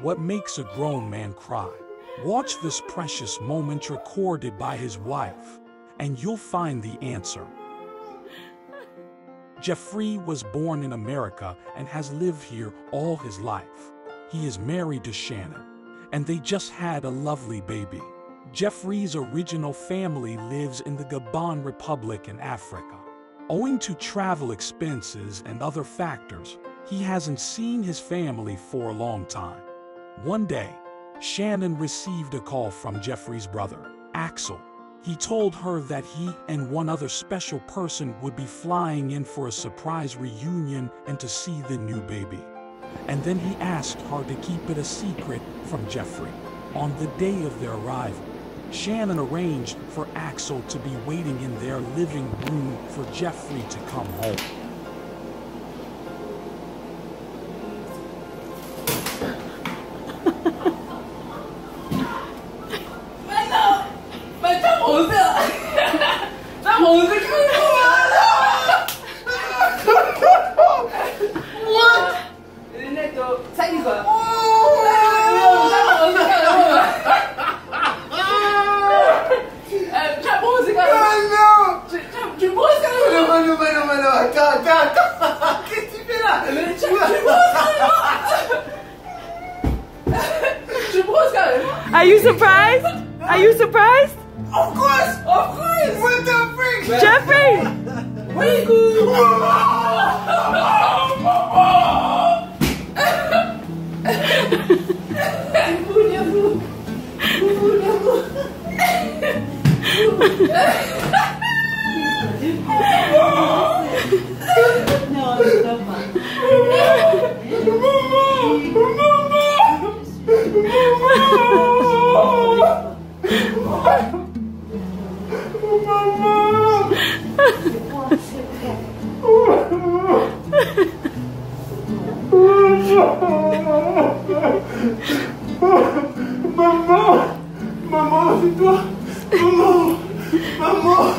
What makes a grown man cry? Watch this precious moment recorded by his wife, and you'll find the answer. Jeffrey was born in America and has lived here all his life. He is married to Shannon, and they just had a lovely baby. Jeffrey's original family lives in the Gabon Republic in Africa. Owing to travel expenses and other factors, he hasn't seen his family for a long time. One day, Shannon received a call from Jeffrey's brother, Axel. He told her that he and one other special person would be flying in for a surprise reunion and to see the new baby. And then he asked her to keep it a secret from Jeffrey. On the day of their arrival, Shannon arranged for Axel to be waiting in their living room for Jeffrey to come home. Are you surprised? Are you surprised? Jeffrey! Maman, Mamão! Mamão, ficou! mamãe mamãe